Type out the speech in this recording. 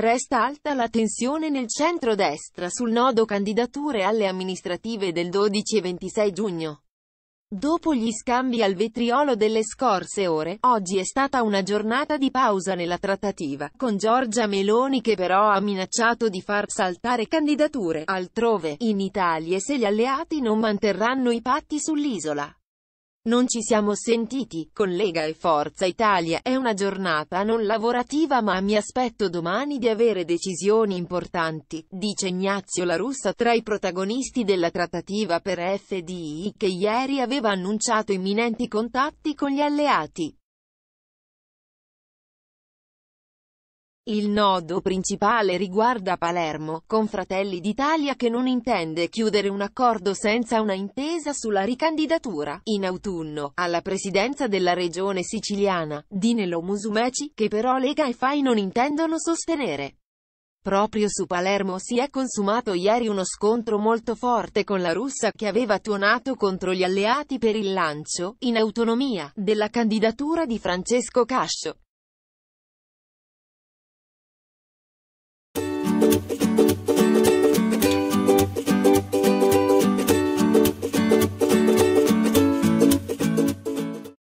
Resta alta la tensione nel centro-destra sul nodo candidature alle amministrative del 12 e 26 giugno. Dopo gli scambi al vetriolo delle scorse ore, oggi è stata una giornata di pausa nella trattativa, con Giorgia Meloni che però ha minacciato di far saltare candidature altrove, in Italia se gli alleati non manterranno i patti sull'isola. Non ci siamo sentiti, con Lega e Forza Italia, è una giornata non lavorativa ma mi aspetto domani di avere decisioni importanti, dice Ignazio La Russa tra i protagonisti della trattativa per FDI, che ieri aveva annunciato imminenti contatti con gli alleati. Il nodo principale riguarda Palermo, con Fratelli d'Italia che non intende chiudere un accordo senza una intesa sulla ricandidatura, in autunno, alla presidenza della regione siciliana, di Nelo Musumeci, che però Lega e FAI non intendono sostenere. Proprio su Palermo si è consumato ieri uno scontro molto forte con la russa che aveva tuonato contro gli alleati per il lancio, in autonomia, della candidatura di Francesco Cascio.